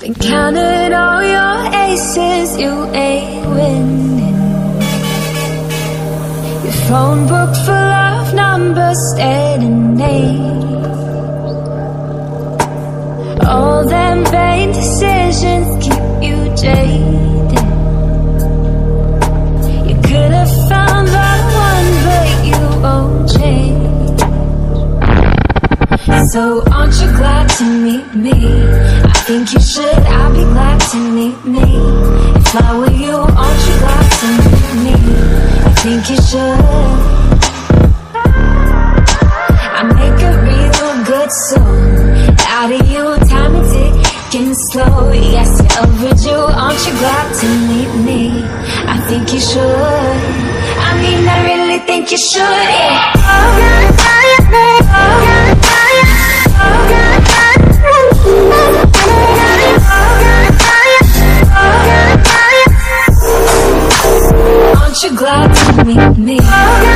Been counting all your aces, you ain't winning. Your phone book full of numbers, staring names. All them vain decisions keep you jaded. You could have found the one, but you won't change. So aren't you glad to meet me? I think you should, I'll be glad to meet me If I were you, aren't you glad to meet me? I think you should I make a real good song Out of you, time is ticking slow Yes, you're overdue, aren't you glad to meet me? I think you should I mean, I really think you should, yeah. you glad to meet me?